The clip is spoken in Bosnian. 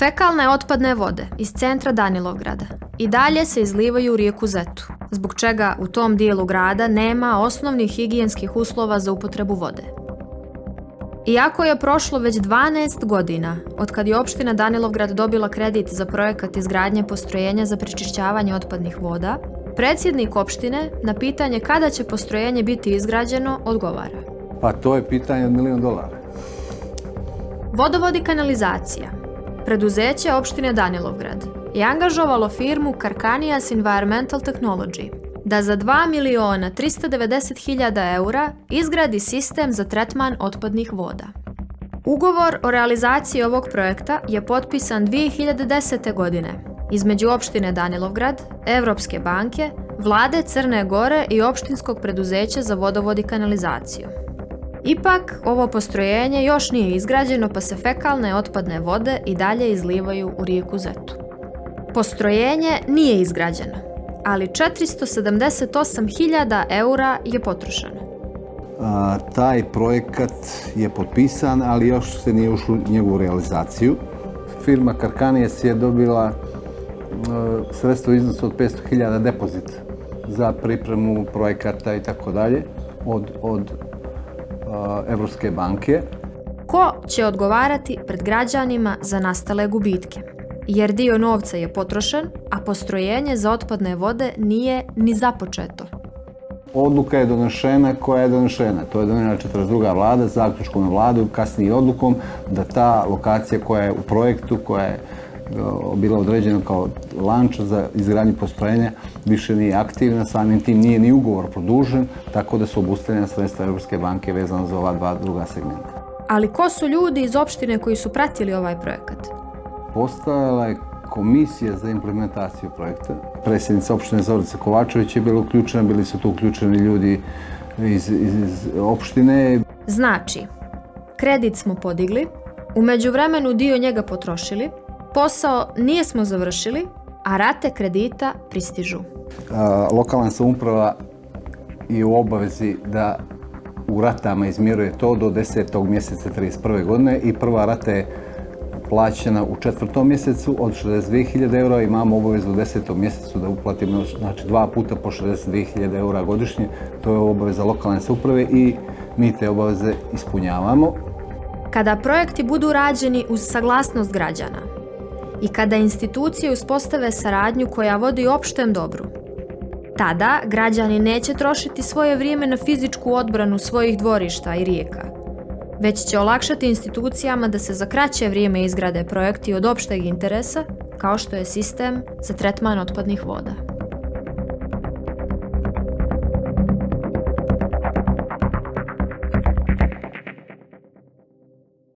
Fekalne otpadne vode iz centra Danilovgrada i dalje se izlivaju u rijeku Zetu, zbog čega u tom dijelu grada nema osnovnih higijenskih uslova za upotrebu vode. Iako je prošlo već 12 godina od kad je opština Danilovgrad dobila kredit za projekat izgradnje postrojenja za prečišćavanje otpadnih voda, predsjednik opštine na pitanje kada će postrojenje biti izgrađeno odgovara. Pa to je pitanje od milijon dolara. Vodovod i kanalizacija. Preduzeće opštine Danilovgrad je angažovalo firmu Karkanias Environmental Technology da za 2 miliona 390 hiljada eura izgradi sistem za tretman otpadnih voda. Ugovor o realizaciji ovog projekta je potpisan 2010. godine između opštine Danilovgrad, Evropske banke, vlade Crne Gore i opštinskog preduzeća za vodovod i kanalizaciju. Ipak, ovo postrojenje još nije izgrađeno pa se fekalne otpadne vode i dalje izlivaju u rijeku Zetu. Postrojenje nije izgrađeno, ali 478.000 eura je potrošeno. A, taj projekat je potpisan, ali još se nije ušlo njegovu realizaciju. Firma Karkanijes je dobila a, sredstvo iznosu od 500.000 depozit za pripremu projekata i tako dalje od, od Evropske banke. Ko će odgovarati pred građanima za nastale gubitke? Jer dio novca je potrošen, a postrojenje za otpadne vode nije ni započeto. Odluka je donošena koja je donošena. To je donijela 42. vlada, zaključkom na vladu, kasnije odlukom da ta lokacija koja je u projektu, koja je bila određena kao lanča za izgradnju postrojenja, više nije aktivna, samim tim nije ni ugovor produžen, tako da su obustavljene sredstva Europske banke vezano za ova dva druga segmenta. Ali ko su ljudi iz opštine koji su pratili ovaj projekat? Postavila je komisija za implementaciju projekta. Predsjednica opštine Zorica Kovačević je bila uključena, bili su tu uključeni ljudi iz, iz, iz opštine. Znači, kredit smo podigli, umeđu vremenu dio njega potrošili, Posao nije smo završili, a rate kredita pristižu. Lokalna samouprava je u obavezi da u ratama izmjeruje to do 10. mjeseca 31. godine i prva rata je plaćena u četvrtom mjesecu od 62.000 eura. Imamo obavezu u 10. mjesecu da uplatimo znači, dva puta po 62.000 eura godišnje. To je obaveza lokalne samouprave i mi te obaveze ispunjavamo. Kada projekti budu rađeni uz saglasnost građana, i kada institucije uspostave saradnju koja vodi opštem dobru. Tada građani neće trošiti svoje vrijeme na fizičku odbranu svojih dvorišta i rijeka, već će olakšati institucijama da se za kraće vrijeme izgrade projekti od opšteg interesa, kao što je sistem za tretman otpadnih voda.